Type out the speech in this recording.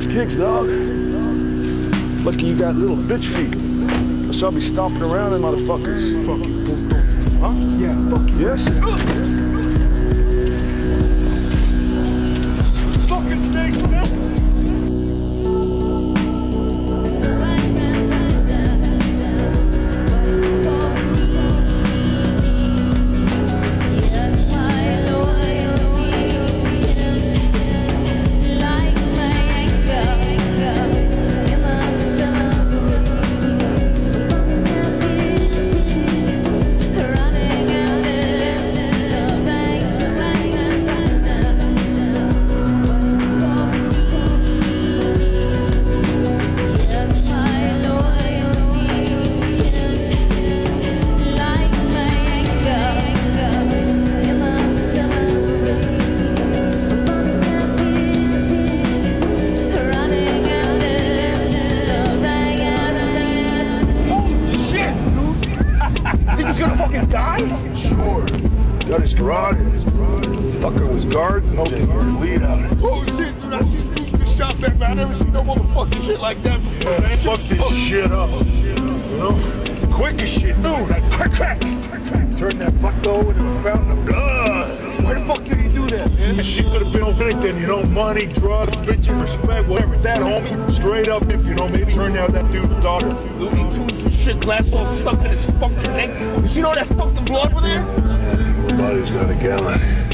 ass kicks, dog. Lucky you got little bitch feet. So I'll be stomping around in motherfuckers. Fuck you. Huh? Yeah, fuck you. Yes. Sure. Got his carotid. Fucker was guarding, hoping for a lead out. Holy shit, dude. I seen dudes get shot back, man. I never seen no motherfucking shit like that before, man. Fuck this oh, shit up. You know? Quick as shit, dude. Like crack, crack, crack, crack. Turn that fucko into a fountain of blood. Shit could have been over anything, you know, money, drugs, bitches, respect, whatever. That homie, straight up, if you know, maybe turn out that dude's daughter. Looney Tunes and shit, glass all stuck in his fucking neck. You see all that fucking blood over there? Everybody's got a gallon.